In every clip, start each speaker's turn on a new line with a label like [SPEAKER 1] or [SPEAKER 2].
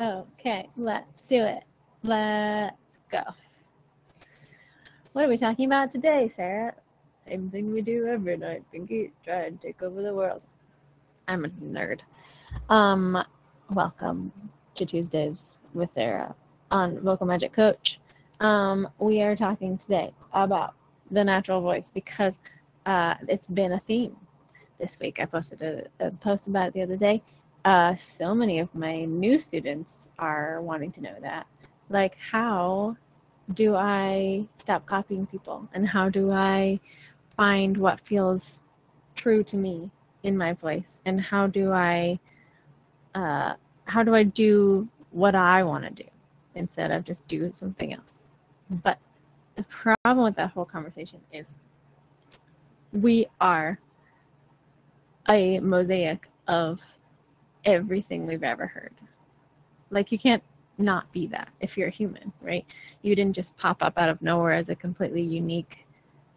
[SPEAKER 1] Okay, let's do it. Let's go. What are we talking about today, Sara? Same thing we do every night. Pinky, try and take over the world. I'm a nerd. Um, welcome to Tuesdays with Sara on Vocal Magic Coach. Um, we are talking today about the natural voice because uh, it's been a theme this week. I posted a, a post about it the other day uh, so many of my new students are wanting to know that. Like, how do I stop copying people? And how do I find what feels true to me in my voice? And how do I, uh, how do I do what I want to do instead of just do something else? But the problem with that whole conversation is we are a mosaic of everything we've ever heard. Like you can't not be that if you're a human, right? You didn't just pop up out of nowhere as a completely unique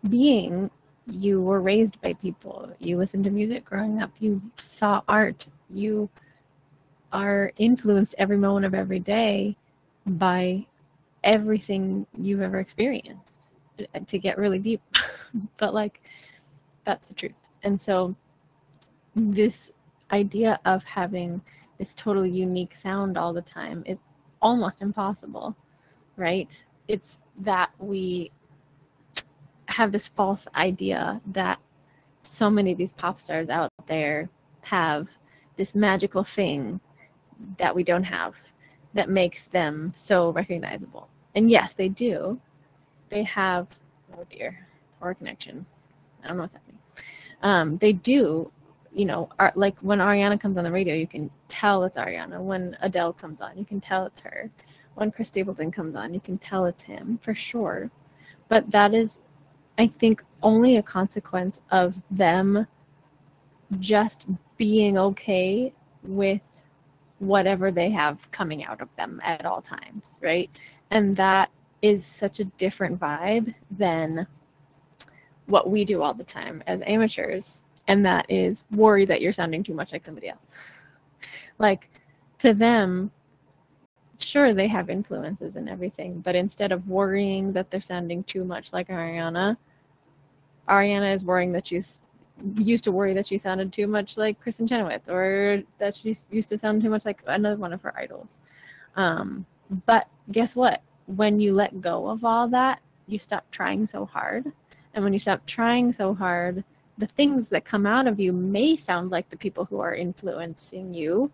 [SPEAKER 1] being. You were raised by people. You listened to music growing up. You saw art. You are influenced every moment of every day by everything you've ever experienced uh, to get really deep. but like that's the truth. And so this idea of having this totally unique sound all the time is almost impossible, right? It's that we have this false idea that so many of these pop stars out there have this magical thing that we don't have that makes them so recognizable. And yes, they do. They have, oh dear, poor connection. I don't know what's happening. Um, they do you know, are, like when Ariana comes on the radio, you can tell it's Ariana. When Adele comes on, you can tell it's her. When Chris Stapleton comes on, you can tell it's him for sure. But that is, I think, only a consequence of them just being okay with whatever they have coming out of them at all times, right? And that is such a different vibe than what we do all the time as amateurs and that is worry that you're sounding too much like somebody else. like to them, sure they have influences and everything, but instead of worrying that they're sounding too much like Ariana, Ariana is worrying that she's used to worry that she sounded too much like Kristin Chenoweth or that she used to sound too much like another one of her idols. Um, but guess what? When you let go of all that, you stop trying so hard. And when you stop trying so hard, the things that come out of you may sound like the people who are influencing you,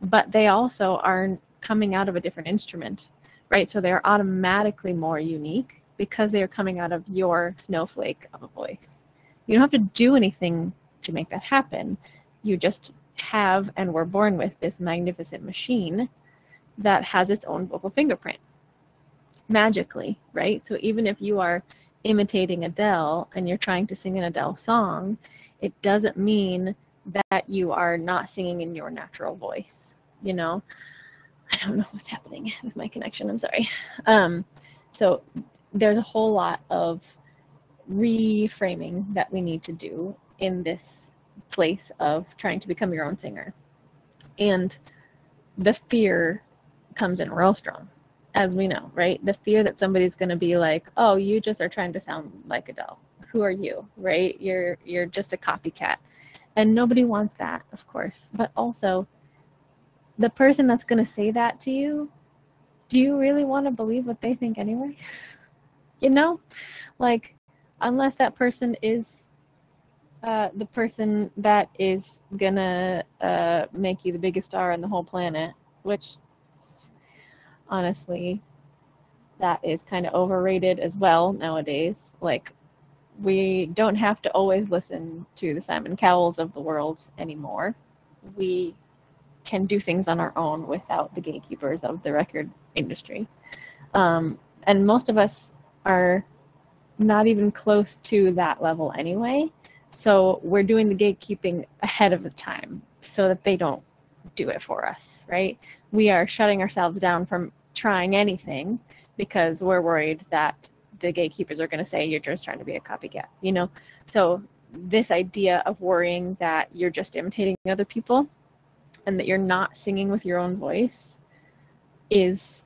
[SPEAKER 1] but they also are coming out of a different instrument, right? So they're automatically more unique because they are coming out of your snowflake of a voice. You don't have to do anything to make that happen. You just have and were born with this magnificent machine that has its own vocal fingerprint magically, right? So even if you are imitating Adele and you're trying to sing an Adele song, it doesn't mean that you are not singing in your natural voice. You know, I don't know what's happening with my connection. I'm sorry. Um, so there's a whole lot of reframing that we need to do in this place of trying to become your own singer. And the fear comes in real strong as we know, right? The fear that somebody's going to be like, "Oh, you just are trying to sound like Adele. Who are you?" Right? You're you're just a copycat. And nobody wants that, of course. But also the person that's going to say that to you, do you really want to believe what they think anyway? you know? Like unless that person is uh, the person that is gonna uh, make you the biggest star on the whole planet, which honestly, that is kind of overrated as well nowadays. Like, we don't have to always listen to the Simon Cowells of the world anymore. We can do things on our own without the gatekeepers of the record industry. Um, and most of us are not even close to that level anyway. So we're doing the gatekeeping ahead of the time so that they don't do it for us, right? We are shutting ourselves down from trying anything because we're worried that the gatekeepers are going to say you're just trying to be a copycat, you know? So this idea of worrying that you're just imitating other people and that you're not singing with your own voice is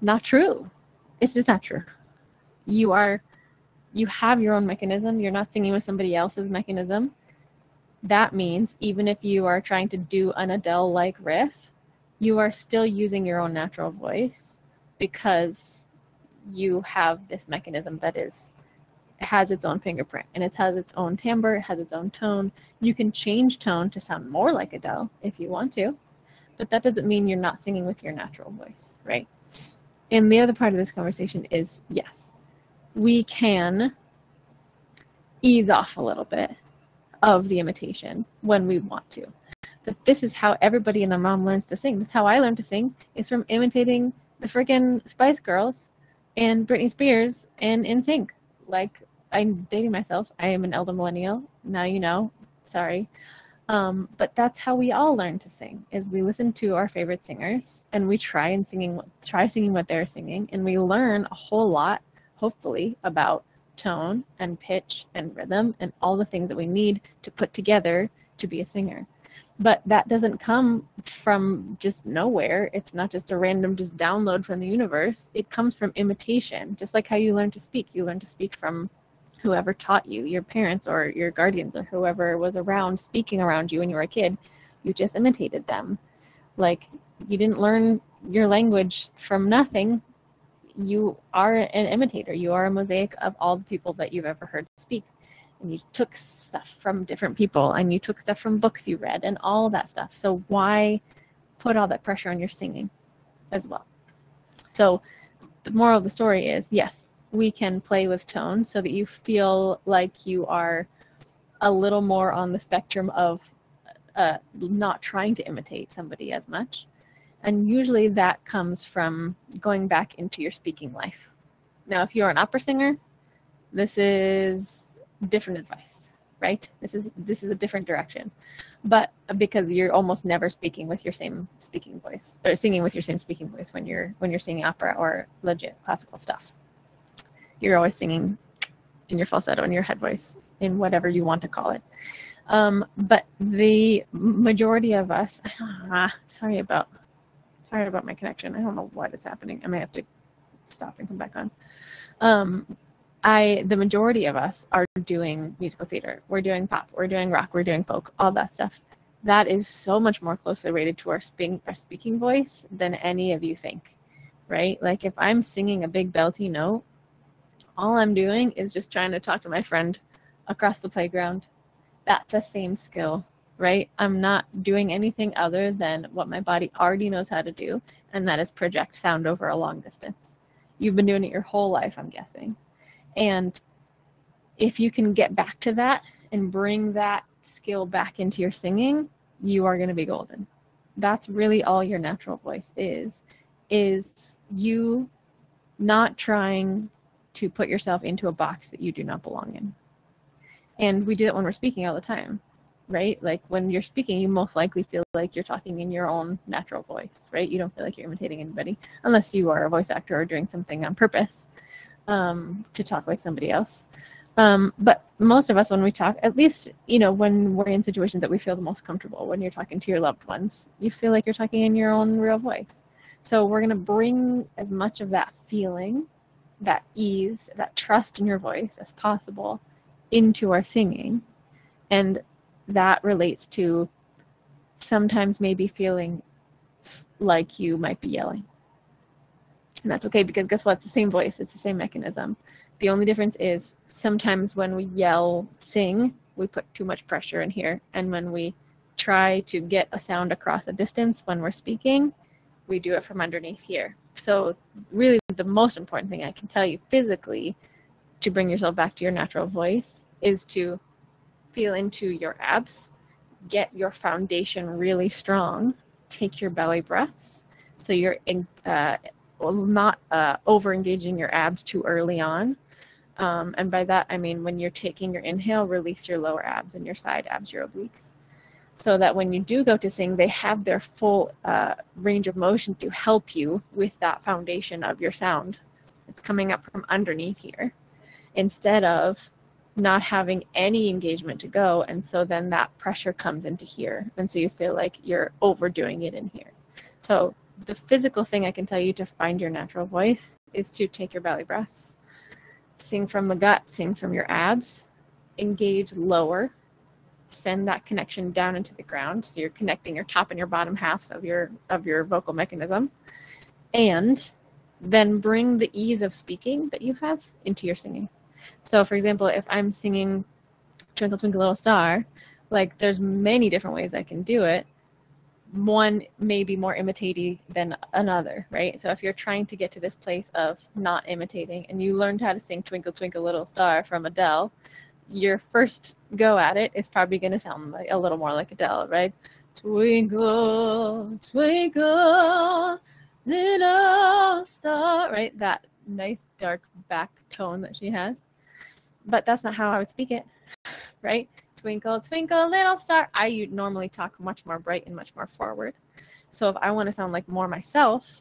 [SPEAKER 1] not true. It's just not true. You are you have your own mechanism. You're not singing with somebody else's mechanism. That means even if you are trying to do an Adele like riff, you are still using your own natural voice because you have this mechanism that is has its own fingerprint and it has its own timbre, it has its own tone. You can change tone to sound more like Adele if you want to, but that doesn't mean you're not singing with your natural voice, right? And the other part of this conversation is yes, we can ease off a little bit of the imitation when we want to. But this is how everybody in the mom learns to sing. This is how I learned to sing is from imitating the freaking Spice Girls and Britney Spears and NSYNC. Like I'm dating myself. I am an elder millennial. Now you know. Sorry. Um, but that's how we all learn to sing is we listen to our favorite singers and we try and singing try singing what they're singing and we learn a whole lot hopefully about tone and pitch and rhythm and all the things that we need to put together to be a singer but that doesn't come from just nowhere it's not just a random just download from the universe it comes from imitation just like how you learn to speak you learn to speak from whoever taught you, your parents or your guardians or whoever was around speaking around you when you were a kid, you just imitated them. Like you didn't learn your language from nothing. You are an imitator. You are a mosaic of all the people that you've ever heard speak. And you took stuff from different people and you took stuff from books you read and all that stuff. So why put all that pressure on your singing as well? So the moral of the story is yes, we can play with tone so that you feel like you are a little more on the spectrum of uh, not trying to imitate somebody as much. And usually that comes from going back into your speaking life. Now, if you're an opera singer, this is different advice, right? This is this is a different direction. But because you're almost never speaking with your same speaking voice or singing with your same speaking voice when you're when you're singing opera or legit classical stuff. You're always singing in your falsetto in your head voice in whatever you want to call it. Um, but the majority of us ah, sorry about sorry about my connection. I don't know what is happening. I may have to stop and come back on. Um, i the majority of us are doing musical theater we're doing pop we're doing rock we're doing folk all that stuff that is so much more closely related to our, speaking our speaking voice than any of you think right like if i'm singing a big belty note all I'm doing is just trying to talk to my friend across the playground. That's the same skill, right? I'm not doing anything other than what my body already knows how to do, and that is project sound over a long distance. You've been doing it your whole life, I'm guessing. And if you can get back to that and bring that skill back into your singing, you are going to be golden. That's really all your natural voice is is you not trying to put yourself into a box that you do not belong in. And we do that when we're speaking all the time, right? Like when you're speaking, you most likely feel like you're talking in your own natural voice, right? You don't feel like you're imitating anybody unless you are a voice actor or doing something on purpose um, to talk like somebody else. Um, but most of us, when we talk, at least, you know, when we're in situations that we feel the most comfortable, when you're talking to your loved ones, you feel like you're talking in your own real voice. So we're going to bring as much of that feeling that ease, that trust in your voice as possible into our singing. And that relates to sometimes maybe feeling like you might be yelling. And that's okay because guess what? It's the same voice, it's the same mechanism. The only difference is sometimes when we yell, sing, we put too much pressure in here. And when we try to get a sound across a distance when we're speaking, we do it from underneath here. So, really, the most important thing I can tell you physically to bring yourself back to your natural voice is to feel into your abs, get your foundation really strong, take your belly breaths so you're in, uh, not uh, over engaging your abs too early on. Um, and by that, I mean when you're taking your inhale, release your lower abs and your side abs, your obliques so that when you do go to sing, they have their full uh, range of motion to help you with that foundation of your sound. It's coming up from underneath here instead of not having any engagement to go. And so then that pressure comes into here. And so you feel like you're overdoing it in here. So the physical thing I can tell you to find your natural voice is to take your belly breaths. Sing from the gut, sing from your abs, engage lower, send that connection down into the ground. So you're connecting your top and your bottom halves of your of your vocal mechanism. And then bring the ease of speaking that you have into your singing. So for example, if I'm singing Twinkle Twinkle Little Star, like there's many different ways I can do it one may be more imitating than another, right? So if you're trying to get to this place of not imitating and you learned how to sing Twinkle Twinkle Little Star from Adele, your first go at it is probably going to sound like a little more like Adele, right? Twinkle, twinkle, little star, right? That nice dark back tone that she has. But that's not how I would speak it, right? Twinkle, twinkle, little star. I normally talk much more bright and much more forward. So if I want to sound like more myself,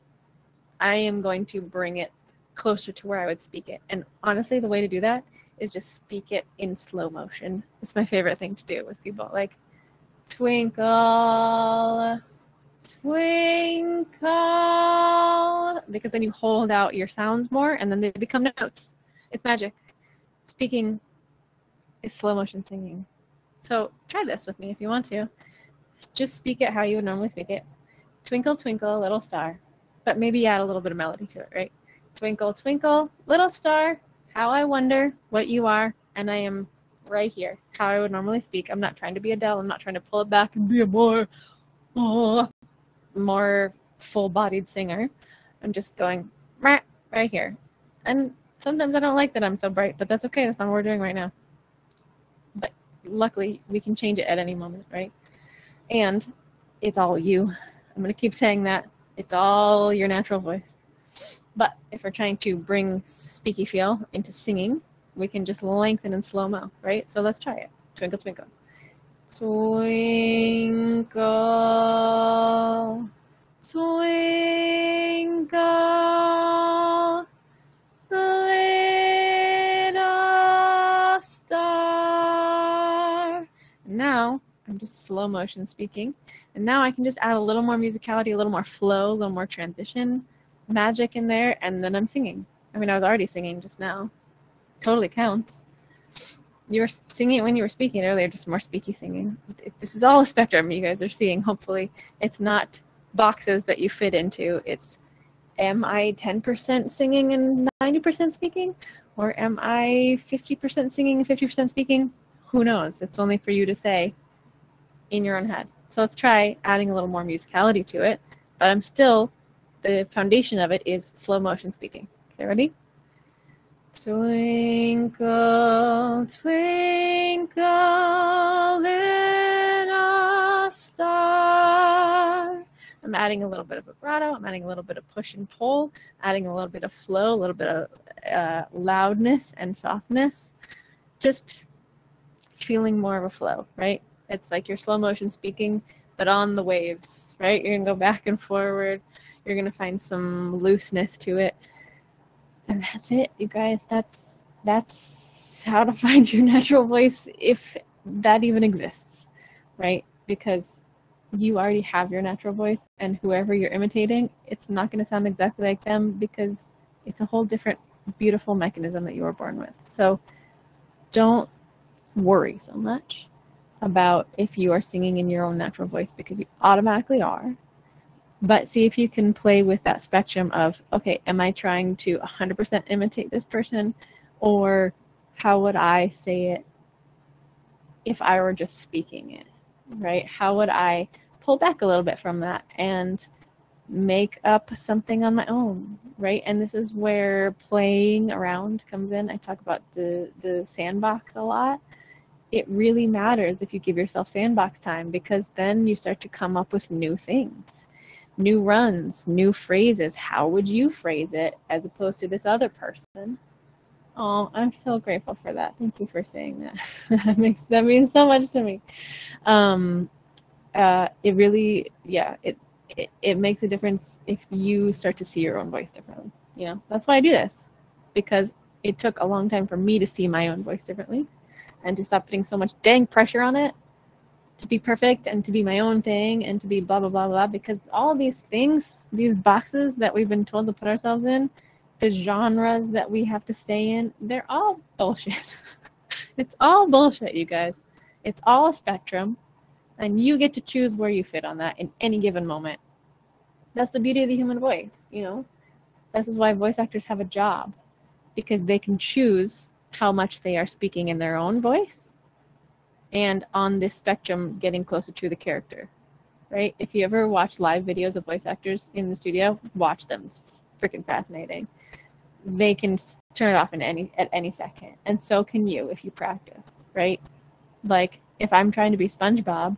[SPEAKER 1] I am going to bring it closer to where I would speak it. And honestly, the way to do that is just speak it in slow motion. It's my favorite thing to do with people. Like, twinkle, twinkle, because then you hold out your sounds more and then they become notes. It's magic. Speaking is slow motion singing. So try this with me if you want to. Just speak it how you would normally speak it. Twinkle, twinkle, little star. But maybe add a little bit of melody to it, right? Twinkle, twinkle, little star, how I wonder what you are, and I am right here, how I would normally speak. I'm not trying to be Adele. I'm not trying to pull it back and be a more, more full-bodied singer. I'm just going right, right here. And sometimes I don't like that I'm so bright, but that's okay. That's not what we're doing right now luckily we can change it at any moment, right? And it's all you. I'm going to keep saying that. It's all your natural voice. But if we're trying to bring speaky feel into singing, we can just lengthen and slow mo, right? So let's try it. Twinkle, twinkle. Twinkle, twinkle, Just slow motion speaking. And now I can just add a little more musicality, a little more flow, a little more transition, magic in there, and then I'm singing. I mean, I was already singing just now. Totally counts. You were singing when you were speaking earlier, just more speaky singing. This is all a spectrum you guys are seeing, hopefully. It's not boxes that you fit into. It's am I 10% singing and 90% speaking? Or am I 50% singing and 50% speaking? who knows? It's only for you to say in your own head. So let's try adding a little more musicality to it. But I'm still, the foundation of it is slow motion speaking. Okay, ready? Twinkle, twinkle, little star. I'm adding a little bit of vibrato. I'm adding a little bit of push and pull, adding a little bit of flow, a little bit of uh, loudness and softness. Just feeling more of a flow, right? It's like you're slow motion speaking, but on the waves, right? You're gonna go back and forward. You're gonna find some looseness to it, and that's it, you guys. That's that's how to find your natural voice, if that even exists, right? Because you already have your natural voice, and whoever you're imitating, it's not gonna sound exactly like them because it's a whole different, beautiful mechanism that you were born with. So don't worry so much about if you are singing in your own natural voice because you automatically are. But see if you can play with that spectrum of, okay, am I trying to 100% imitate this person? Or how would I say it if I were just speaking it, right? How would I pull back a little bit from that and make up something on my own, right? And this is where playing around comes in. I talk about the, the sandbox a lot it really matters if you give yourself sandbox time because then you start to come up with new things, new runs, new phrases. How would you phrase it as opposed to this other person? Oh, I'm so grateful for that. Thank you for saying that. that makes that means so much to me. Um, uh, it really, yeah, it, it it makes a difference if you start to see your own voice differently. You know, that's why I do this because it took a long time for me to see my own voice differently and to stop putting so much dang pressure on it to be perfect and to be my own thing and to be blah blah blah blah because all these things these boxes that we've been told to put ourselves in the genres that we have to stay in they're all bullshit. It's all bullshit you guys. It's all a spectrum and you get to choose where you fit on that in any given moment. That's the beauty of the human voice you know? This is why voice actors have a job because they can choose how much they are speaking in their own voice and on this spectrum getting closer to the character right? If you ever watch live videos of voice actors in the studio watch them. It's freaking fascinating. They can turn it off in any at any second and so can you if you practice right? Like if i'm trying to be spongebob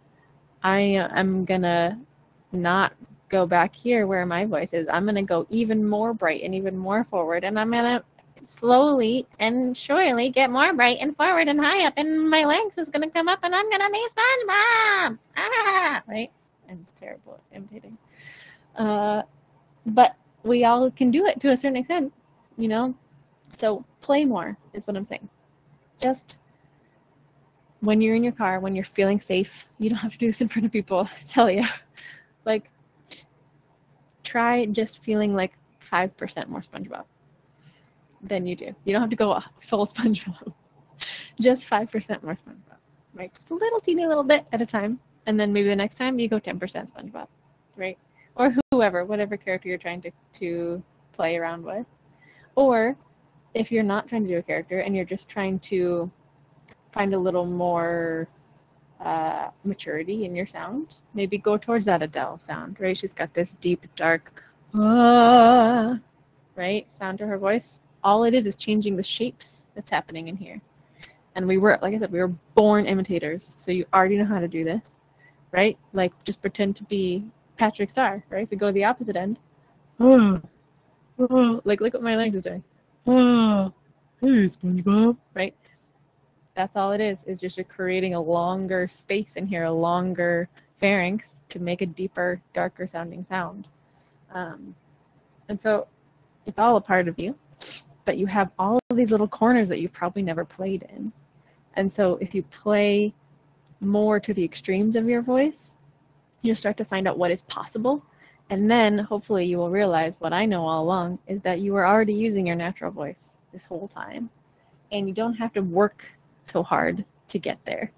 [SPEAKER 1] i am gonna not go back here where my voice is. I'm gonna go even more bright and even more forward and i'm gonna slowly and surely get more bright and forward and high up, and my larynx is gonna come up, and I'm gonna be SpongeBob. Ah, right? I'm terrible at imitating. Uh, but we all can do it to a certain extent, you know. So play more is what I'm saying. Just when you're in your car, when you're feeling safe, you don't have to do this in front of people. I tell you, like, try just feeling like five percent more SpongeBob than you do. You don't have to go full SpongeBob. Just 5% more SpongeBob, right? Just a little teeny little bit at a time. And then maybe the next time you go 10% SpongeBob, right? Or whoever, whatever character you're trying to, to play around with. Or if you're not trying to do a character and you're just trying to find a little more uh, maturity in your sound, maybe go towards that Adele sound, right? She's got this deep, dark, ah, right, sound to her voice all it is is changing the shapes that's happening in here. And we were, like I said, we were born imitators. So you already know how to do this, right? Like just pretend to be Patrick Star, right? If we go the opposite end, oh, oh, like look what my legs are doing. Oh, hey, SpongeBob, right? That's all it is. Is just you're creating a longer space in here, a longer pharynx to make a deeper, darker sounding sound. Um, and so it's all a part of you but you have all of these little corners that you've probably never played in. And so if you play more to the extremes of your voice, you'll start to find out what is possible. And then hopefully you will realize what I know all along is that you were already using your natural voice this whole time. And you don't have to work so hard to get there.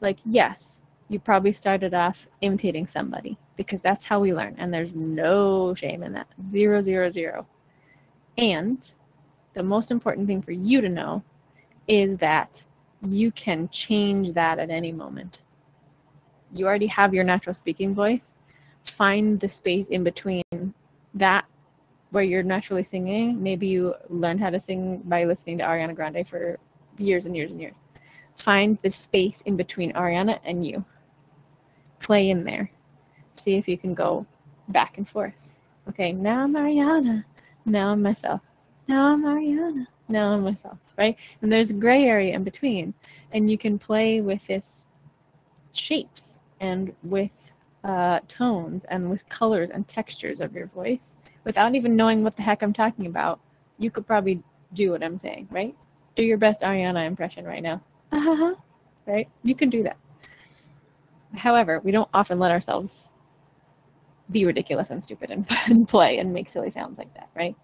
[SPEAKER 1] Like, yes, you probably started off imitating somebody because that's how we learn. And there's no shame in that. Zero, zero, zero. And the most important thing for you to know is that you can change that at any moment. You already have your natural speaking voice. Find the space in between that where you're naturally singing. Maybe you learned how to sing by listening to Ariana Grande for years and years and years. Find the space in between Ariana and you. Play in there. See if you can go back and forth. Okay, now I'm Ariana. Now I'm myself now I'm Ariana. Now I'm myself, right? And there's a gray area in between. And you can play with this shapes and with uh, tones and with colors and textures of your voice without even knowing what the heck I'm talking about. You could probably do what I'm saying, right? Do your best Ariana impression right now. Uh-huh. Right? You can do that. However, we don't often let ourselves be ridiculous and stupid and, and play and make silly sounds like that, right?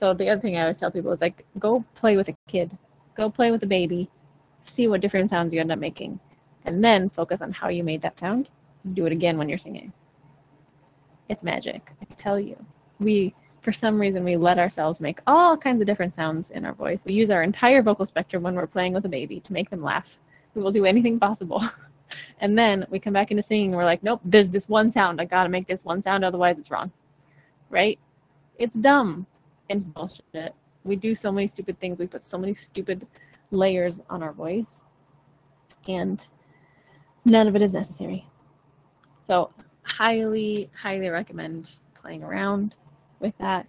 [SPEAKER 1] So the other thing I always tell people is like, go play with a kid, go play with a baby, see what different sounds you end up making, and then focus on how you made that sound. Do it again when you're singing. It's magic, I tell you. We, for some reason, we let ourselves make all kinds of different sounds in our voice. We use our entire vocal spectrum when we're playing with a baby to make them laugh. We will do anything possible. and then we come back into singing and we're like, nope, there's this one sound. I gotta make this one sound, otherwise it's wrong. Right? It's dumb it's bullshit. We do so many stupid things. We put so many stupid layers on our voice, and none of it is necessary. So, highly, highly recommend playing around with that.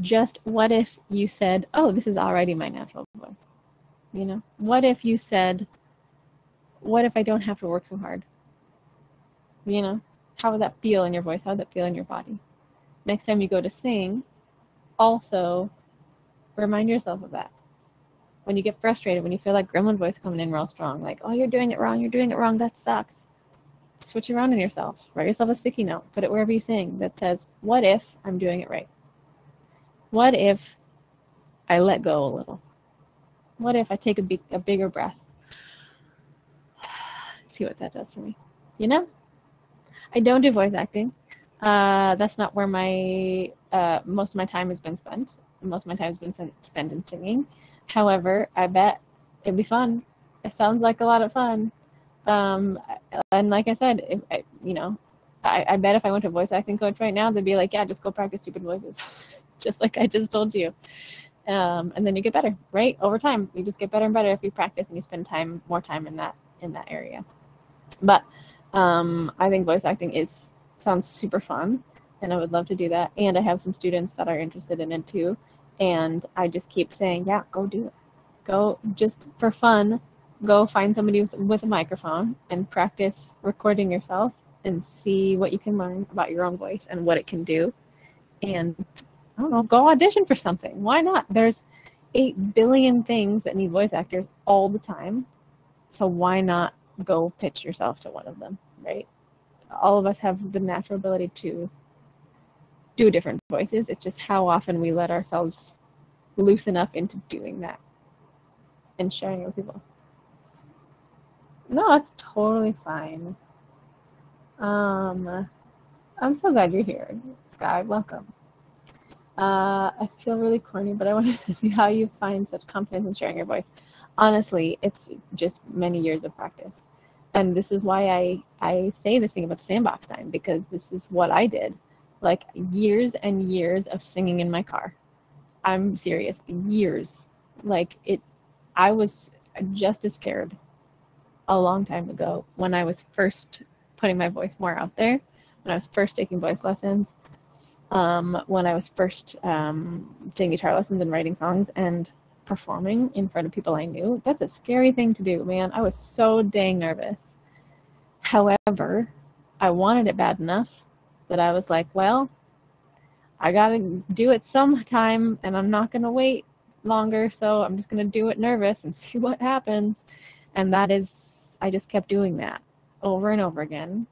[SPEAKER 1] Just what if you said, Oh, this is already my natural voice? You know, what if you said, What if I don't have to work so hard? You know, how would that feel in your voice? How would that feel in your body? Next time you go to sing, also remind yourself of that. When you get frustrated, when you feel like gremlin voice coming in real strong, like, oh, you're doing it wrong, you're doing it wrong, that sucks. switch around in yourself. Write yourself a sticky note. Put it wherever you sing that says, What if I'm doing it right? What if I let go a little? What if I take a, big, a bigger breath? See what that does for me. You know? I don't do voice acting. Uh, that's not where my uh, most of my time has been spent. Most of my time has been spent in singing. However, I bet it'd be fun. It sounds like a lot of fun. Um, and like I said, if I, you know, I, I bet if I went to voice acting coach right now, they'd be like, "Yeah, just go practice stupid voices," just like I just told you. Um, and then you get better, right? Over time, you just get better and better if you practice and you spend time, more time in that in that area. But um, I think voice acting is sounds super fun, and I would love to do that. And I have some students that are interested in it too, and I just keep saying, "Yeah, go do it. Go just for fun go find somebody with, with a microphone and practice recording yourself and see what you can learn about your own voice and what it can do. And I don't know, go audition for something. Why not? There's 8 billion things that need voice actors all the time. So why not go pitch yourself to one of them, right? All of us have the natural ability to do different voices. It's just how often we let ourselves loose enough into doing that and sharing it with people. No, it's totally fine. Um, I'm so glad you're here, Sky. Welcome. Uh, I feel really corny, but I wanted to see how you find such confidence in sharing your voice. Honestly, it's just many years of practice. And this is why I, I say this thing about the sandbox time, because this is what I did. Like years and years of singing in my car. I'm serious. Years. Like it, I was just as scared a long time ago when I was first putting my voice more out there, when I was first taking voice lessons, um, when I was first um, taking guitar lessons and writing songs and performing in front of people I knew. That's a scary thing to do, man. I was so dang nervous. However, I wanted it bad enough that I was like, well, I got to do it sometime and I'm not going to wait longer. So I'm just going to do it nervous and see what happens. And that is I just kept doing that over and over again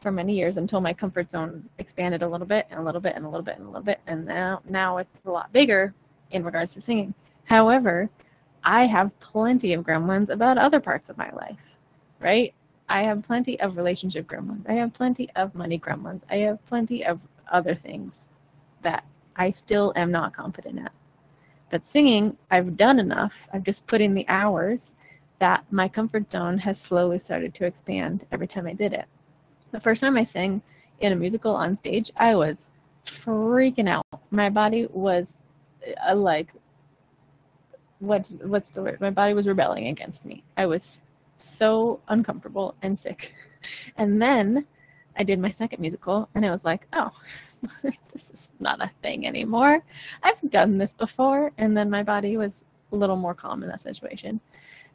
[SPEAKER 1] for many years until my comfort zone expanded a little bit and a little bit and a little bit and a little bit and now now it's a lot bigger in regards to singing. However, I have plenty of gremlins about other parts of my life, right? I have plenty of relationship gremlins. I have plenty of money gremlins. I have plenty of other things that I still am not confident at. But singing, I've done enough. I've just put in the hours that my comfort zone has slowly started to expand every time I did it. The first time I sang in a musical on stage, I was freaking out. My body was uh, like, what's what's the word? My body was rebelling against me. I was so uncomfortable and sick. And then I did my second musical, and I was like, oh, this is not a thing anymore. I've done this before. And then my body was a little more calm in that situation.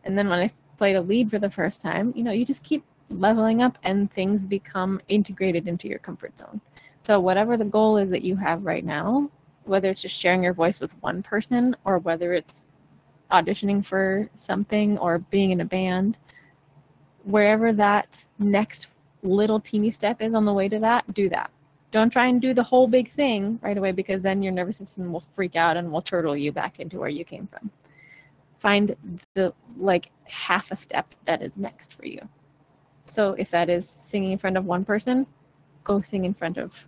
[SPEAKER 1] And then when I played a lead for the first time, you know, you just keep leveling up and things become integrated into your comfort zone. So whatever the goal is that you have right now, whether it's just sharing your voice with one person or whether it's auditioning for something or being in a band, wherever that next little teeny step is on the way to that, do that. Don't try and do the whole big thing right away because then your nervous system will freak out and will turtle you back into where you came from find the like half a step that is next for you. So if that is singing in front of one person, go sing in front of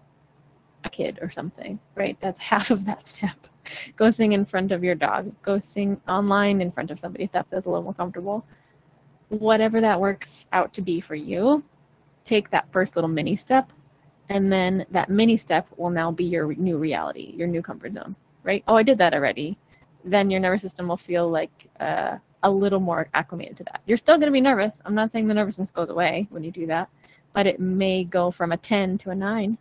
[SPEAKER 1] a kid or something, right? That's half of that step. Go sing in front of your dog. Go sing online in front of somebody if that feels a little more comfortable. Whatever that works out to be for you, take that first little mini step, and then that mini step will now be your new reality, your new comfort zone, right? Oh, I did that already then your nervous system will feel like uh, a little more acclimated to that. You're still going to be nervous. I'm not saying the nervousness goes away when you do that, but it may go from a 10 to a 9,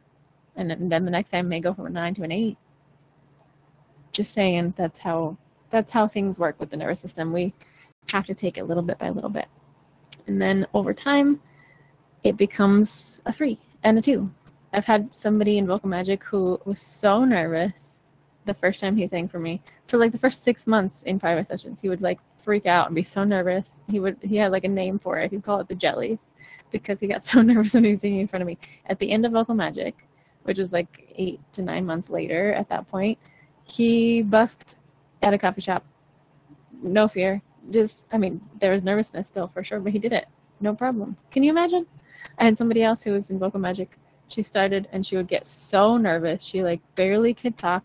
[SPEAKER 1] and then the next time may go from a 9 to an 8. Just saying that's how that's how things work with the nervous system. We have to take it little bit by little bit. And then over time, it becomes a 3 and a 2. I've had somebody in Vocal Magic who was so nervous the first time he sang for me for like the first six months in private sessions he would like freak out and be so nervous he would he had like a name for it he'd call it the jellies because he got so nervous when he was singing in front of me. At the end of Vocal Magic, which is like eight to nine months later at that point, he busked at a coffee shop. No fear. Just, I mean, there was nervousness still for sure, but he did it. No problem. Can you imagine? I had somebody else who was in Vocal Magic. She started and she would get so nervous. She like barely could talk,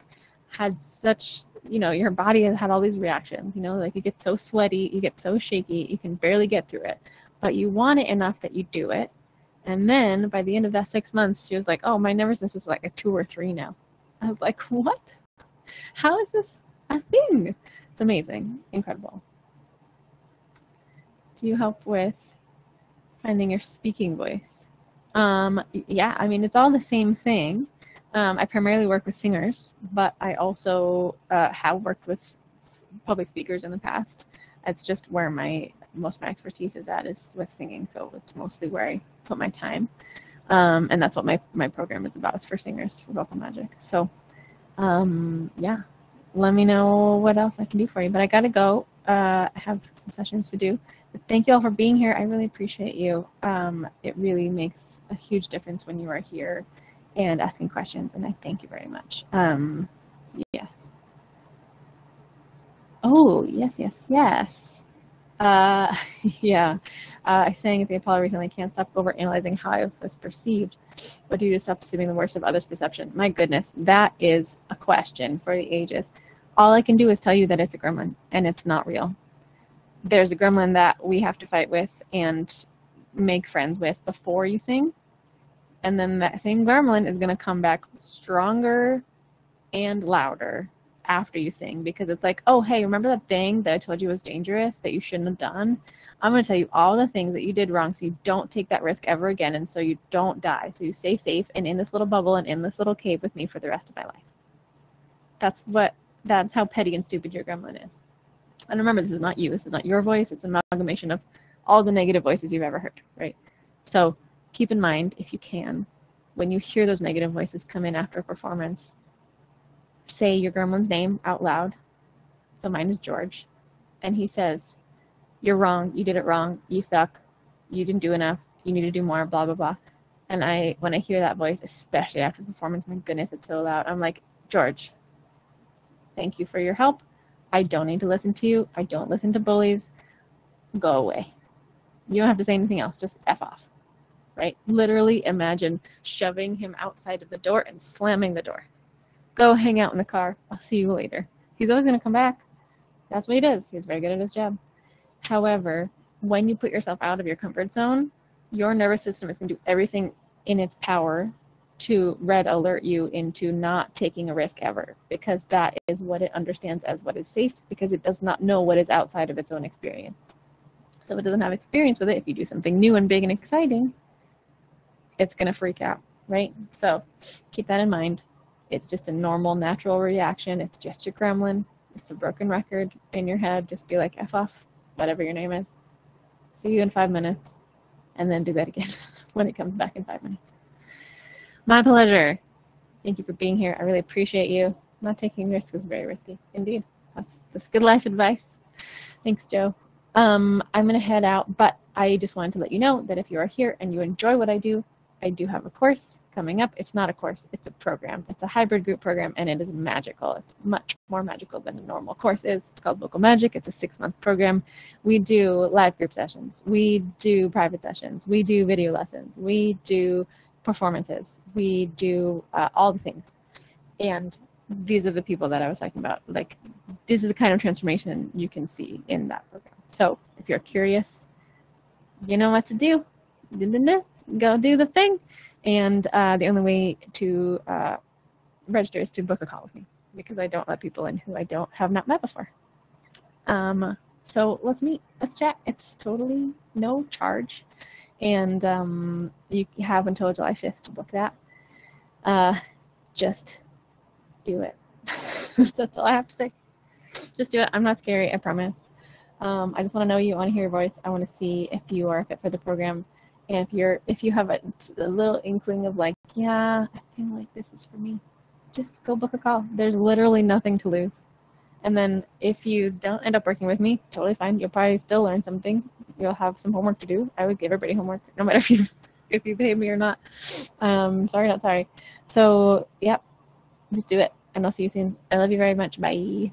[SPEAKER 1] had such you know your body has had all these reactions you know like you get so sweaty you get so shaky you can barely get through it but you want it enough that you do it and then by the end of that six months she was like oh my nervousness is like a two or three now i was like what how is this a thing? It's amazing. Incredible. Do you help with finding your speaking voice? Um yeah i mean it's all the same thing. Um, I primarily work with singers, but I also uh, have worked with public speakers in the past. It's just where my most of my expertise is at is with singing, so it's mostly where I put my time, um, and that's what my my program is about is for singers for vocal magic. So, um, yeah, let me know what else I can do for you. But I gotta go. Uh, I have some sessions to do. But thank you all for being here. I really appreciate you. Um, it really makes a huge difference when you are here and asking questions, and I thank you very much. Um, yes. Oh, yes, yes, yes. Uh, yeah. Uh, I sang at the Apollo recently, can't stop over analyzing how I was perceived. What do you do to stop assuming the worst of others' perception? My goodness, that is a question for the ages. All I can do is tell you that it's a gremlin and it's not real. There's a gremlin that we have to fight with and make friends with before you sing and then that same gremlin is going to come back stronger and louder after you sing because it's like, oh, hey, remember that thing that I told you was dangerous that you shouldn't have done? I'm going to tell you all the things that you did wrong so you don't take that risk ever again and so you don't die. So you stay safe and in this little bubble and in this little cave with me for the rest of my life. That's what, that's how petty and stupid your gremlin is. And remember, this is not you. This is not your voice. It's an amalgamation of all the negative voices you've ever heard, right? So keep in mind, if you can, when you hear those negative voices come in after a performance, say your gremlin's name out loud. So mine is George. And he says, You're wrong. You did it wrong. You suck. You didn't do enough. You need to do more, blah, blah, blah. And I, when I hear that voice, especially after performance, my goodness, it's so loud. I'm like, George, thank you for your help. I don't need to listen to you. I don't listen to bullies. Go away. You don't have to say anything else. Just F off right? Literally imagine shoving him outside of the door and slamming the door. Go hang out in the car. I'll see you later. He's always going to come back. That's what he does. He's very good at his job. However, when you put yourself out of your comfort zone, your nervous system is going to do everything in its power to red alert you into not taking a risk ever because that is what it understands as what is safe because it does not know what is outside of its own experience. So it doesn't have experience with it. If you do something new and big and exciting, it's going to freak out, right? So keep that in mind. It's just a normal, natural reaction. It's just your gremlin. It's a broken record in your head. Just be like, F off, whatever your name is. See you in five minutes. And then do that again when it comes back in five minutes. My pleasure. Thank you for being here. I really appreciate you. Not taking risks is very risky. Indeed. That's, that's good life advice. Thanks, Joe. Um, I'm going to head out, but I just wanted to let you know that if you are here and you enjoy what I do, I do have a course coming up. It's not a course, it's a program. It's a hybrid group program and it is magical. It's much more magical than a normal course is. It's called Vocal Magic. It's a six month program. We do live group sessions, we do private sessions, we do video lessons, we do performances, we do uh, all the things. And these are the people that I was talking about. Like, this is the kind of transformation you can see in that program. So, if you're curious, you know what to do go do the thing. And uh, the only way to uh, register is to book a call with me because I don't let people in who I don't have not met before. Um, so let's meet, let's chat. It's totally no charge. And um, you have until July 5th to book that. Uh, just do it. That's all I have to say. Just do it. I'm not scary, I promise. Um, I just want to know you. I want to hear your voice. I want to see if you are fit for the program. And if you're if you have a, a little inkling of like, yeah, I feel like this is for me, just go book a call. There's literally nothing to lose. And then if you don't end up working with me, totally fine. You'll probably still learn something. You'll have some homework to do. I would give everybody homework, no matter if you if you pay me or not. Um, sorry, not sorry. So, yep, just do it, and I'll see you soon. I love you very much. Bye.